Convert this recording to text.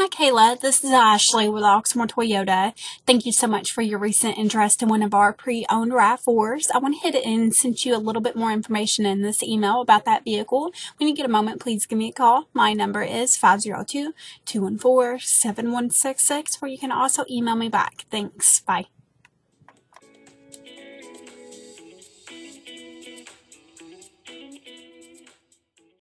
Hi, Kaelah. This is Ashley with Oxmoor Toyota. Thank you so much for your recent interest in one of our pre-owned RAV4s. I went ahead and sent you a little bit more information in this email about that vehicle. When you get a moment, please give me a call. My number is 502-214-7166, or you can also email me back. Thanks. Bye.